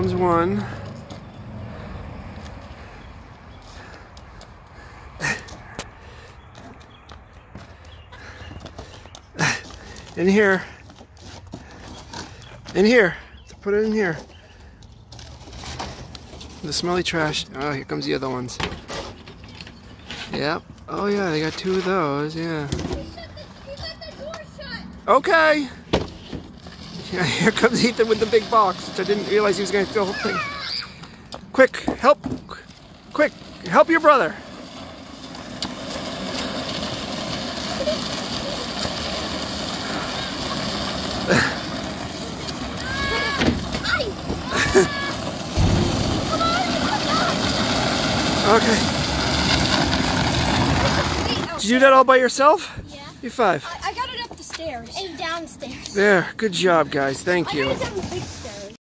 comes one. In here. In here. Put it in here. The smelly trash. Oh, here comes the other ones. Yep. Oh yeah, they got two of those, yeah. Okay. Yeah, here comes Ethan with the big box, which I didn't realize he was going to fill the whole thing. Quick, help! Quick, help your brother! okay. Did you do that all by yourself? Yeah. You five. I, I got it up the stairs. And downstairs. There. Good job, guys. Thank I you.